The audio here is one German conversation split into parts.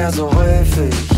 mehr so häufig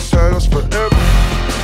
von mir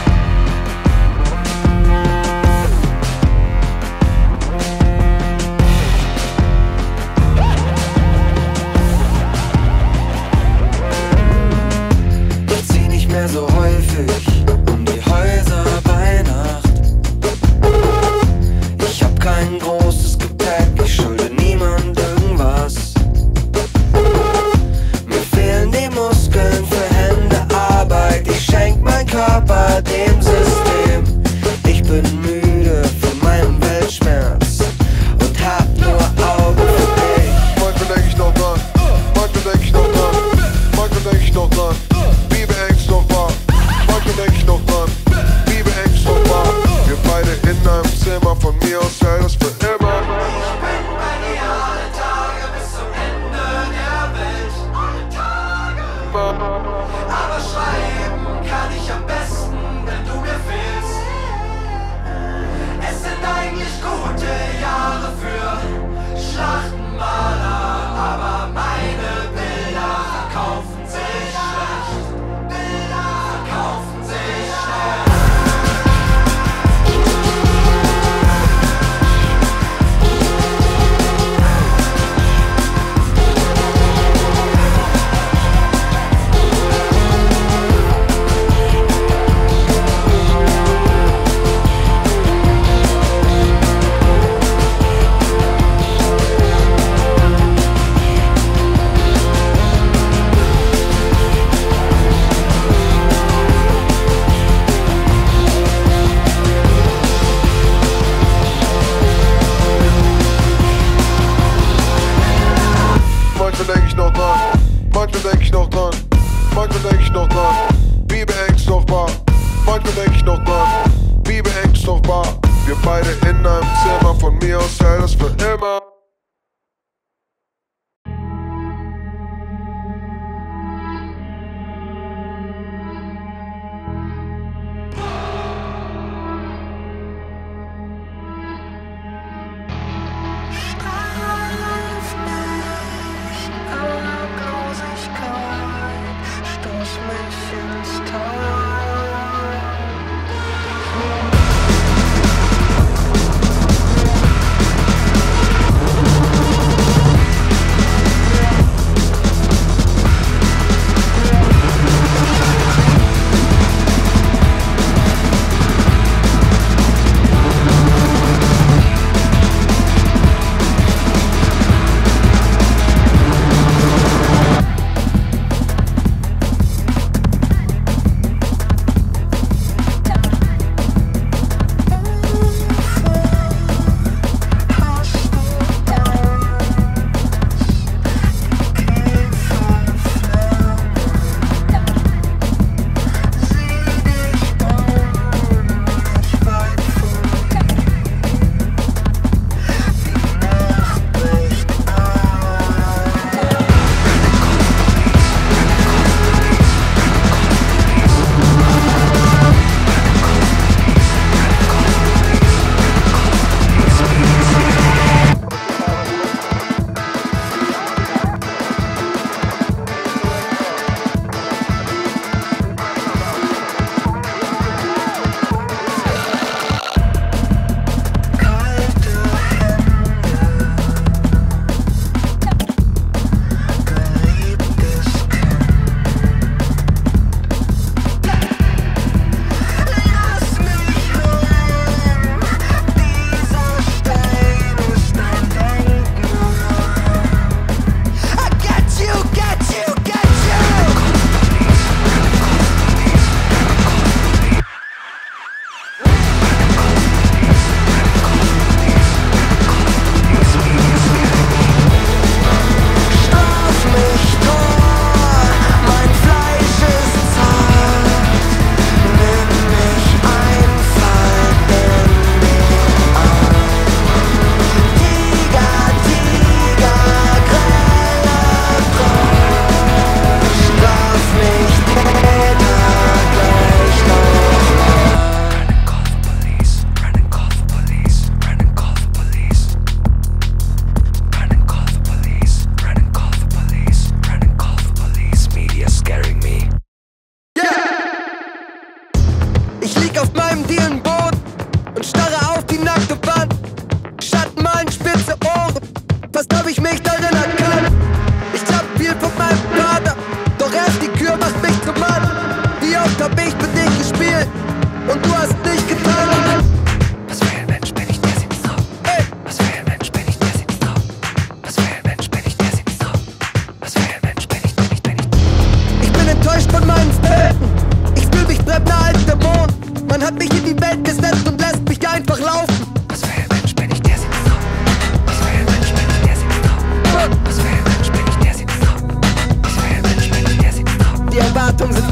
auf der Beach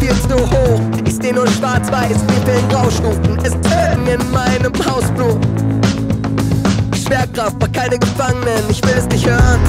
jetzt nur hoch. Ich steh nur schwarz-weiß, wie fehlen Graustufen. Es töten in meinem Hausflur. Schwerkraft, aber keine Gefangenen, ich will es nicht hören.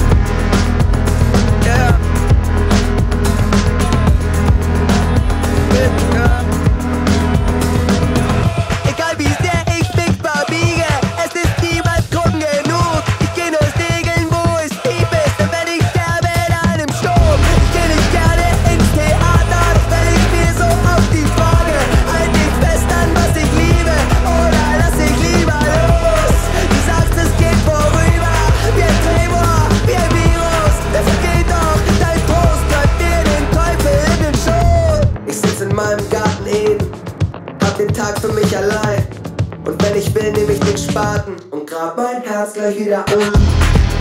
gonna hear that. Uh.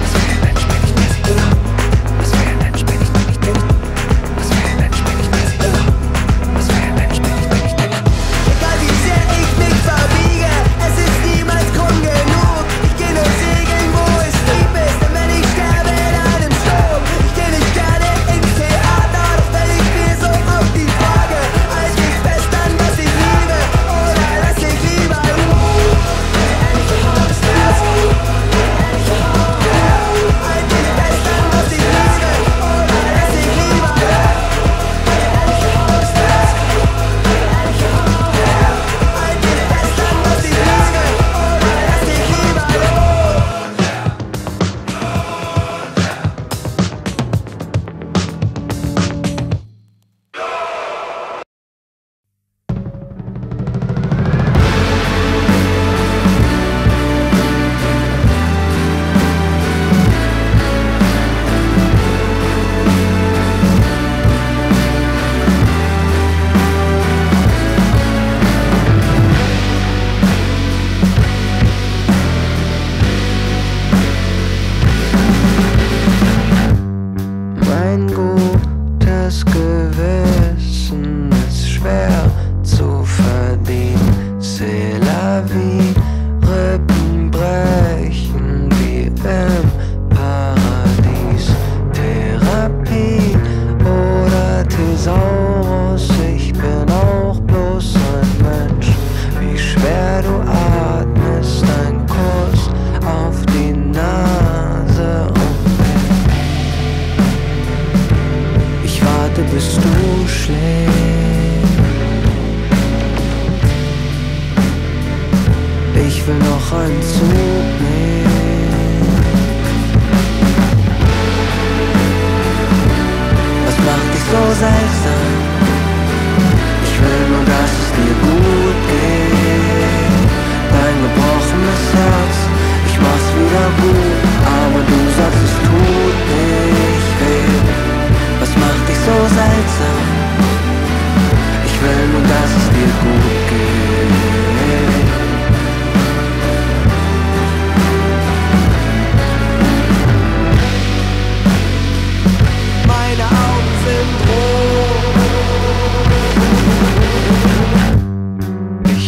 and go.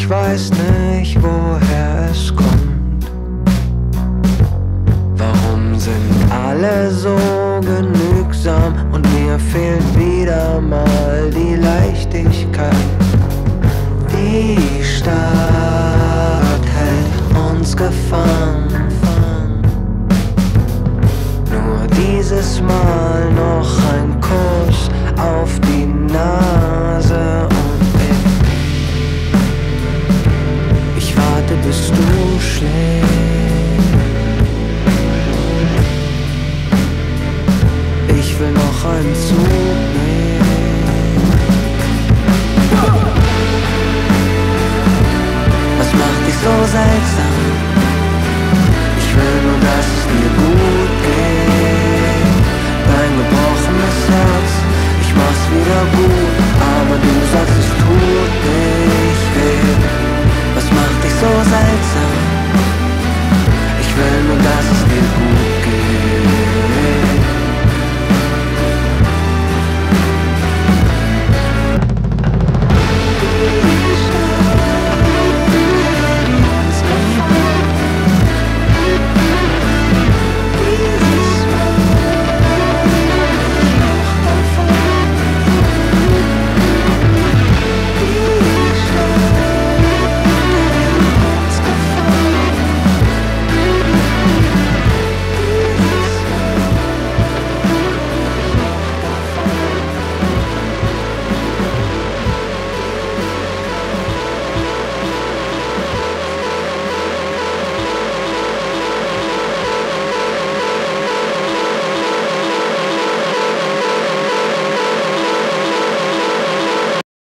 Ich weiß nicht, woher es kommt. Warum sind alle so genügsam und mir fehlt wieder mal die Leichtigkeit? 海